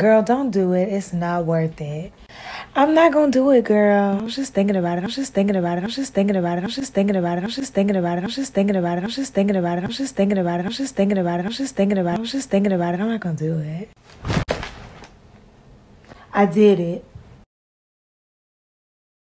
Girl, don't do it. It's not worth it. I'm not gonna do it, girl. I'm just thinking about it. I'm just thinking about it. I'm just thinking about it. I'm just thinking about it. I'm just thinking about it. I'm just thinking about it. I'm just thinking about it. I'm just thinking about it. I'm just thinking about it. I'm just thinking about it. I'm just thinking about it. I'm not gonna do it. I did it.